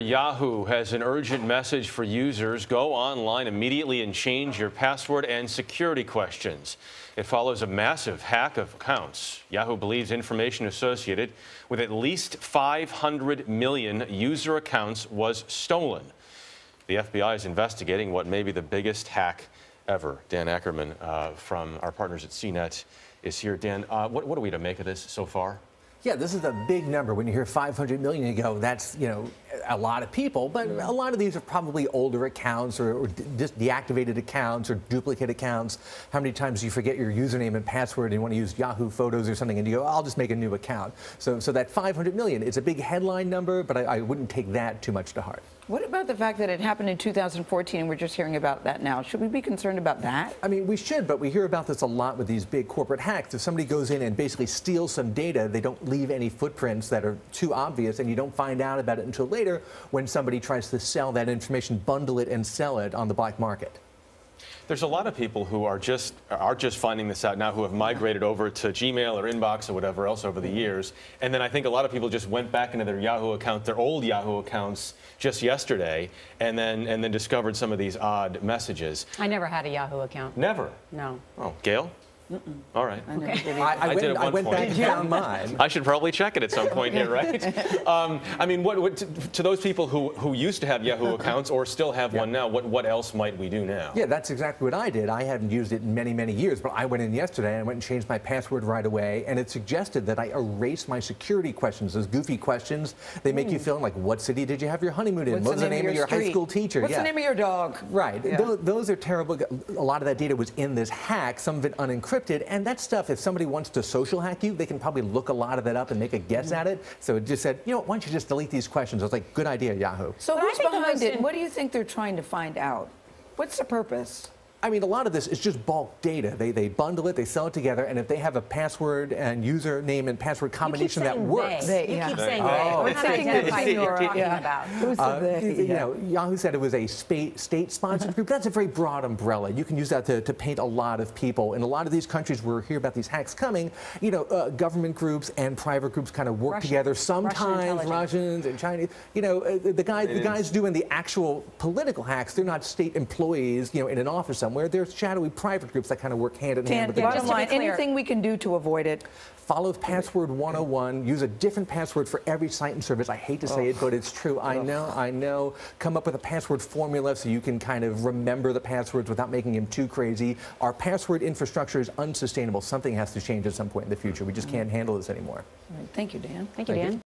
Yahoo has an urgent message for users. Go online immediately and change your password and security questions. It follows a massive hack of accounts. Yahoo believes information associated with at least 500 million user accounts was stolen. The FBI is investigating what may be the biggest hack ever. Dan Ackerman uh, from our partners at CNET is here. Dan, uh, what, what are we to make of this so far? Yeah, this is a big number. When you hear 500 million, you go, that's, you know, a lot of people. But a lot of these are probably older accounts or, or just deactivated accounts or duplicate accounts. How many times do you forget your username and password and you want to use Yahoo Photos or something and you go, I'll just make a new account. So, so that 500 million, it's a big headline number, but I, I wouldn't take that too much to heart. What about the fact that it happened in 2014 and we're just hearing about that now? Should we be concerned about that? I mean, we should, but we hear about this a lot with these big corporate hacks. If somebody goes in and basically steals some data, they don't leave any footprints that are too obvious, and you don't find out about it until later when somebody tries to sell that information, bundle it, and sell it on the black market. There's a lot of people who are just are just finding this out now who have migrated over to Gmail or Inbox or whatever else over the years. And then I think a lot of people just went back into their Yahoo account, their old Yahoo accounts just yesterday, and then and then discovered some of these odd messages. I never had a Yahoo account. Never. No. Oh, Gail? Mm -mm. All right. I, never did I, I, I went, did at I one went point. back and found mine. I should probably check it at some point here, right? um, I mean, what, what to, to, those people who, who used to have Yahoo accounts or still have yeah. one now, what, what else might we do now? Yeah, that's exactly what I did. I hadn't used it in many, many years, but I went in yesterday and I went and changed my password right away, and it suggested that I erase my security questions, those goofy questions. They make mm. you feel like, what city did you have your honeymoon in? What's what was the name, of your, your high school teacher? What's yeah. the name of your dog? Right. Yeah. Those, those are terrible. A lot of that data was in this hack, some of it unencrypted, and that stuff, if somebody wants to social hack you, they can probably look a lot of that up and make a guess mm -hmm. at it. So it just said, you know, why don't you just delete these questions? I was like, good idea, Yahoo. So who's behind it? What do you think they're trying to find out? What's the purpose? I mean, a lot of this is just bulk data. They, they bundle it, they sell it together, and if they have a password and username and password combination that works. They. You yeah. keep saying oh. they. We're thinking identify who you're talking yeah. about. Who's uh, they? You know, Yahoo said it was a state-sponsored group. That's a very broad umbrella. You can use that to, to paint a lot of people. In a lot of these countries where we hear about these hacks coming, you know, uh, government groups and private groups kind of work Russian, together. Sometimes Russian Russians and Chinese. You know, uh, the, guy, the guys doing the actual political hacks, they're not state employees, you know, in an office somewhere. They're shadowy private groups that kind of work hand in hand with the bottom line, anything we can do to avoid it? Follow password 101. Use a different password for every site and service. I hate to say oh. it, but it's true. I know, I know. Come up with a password formula so you can kind of remember the passwords without making them too crazy. Our password infrastructure is unsustainable. Something has to change at some point in the future. We just mm. can't handle this anymore. Right. Thank you, Dan. Thank you, Thank Dan. You.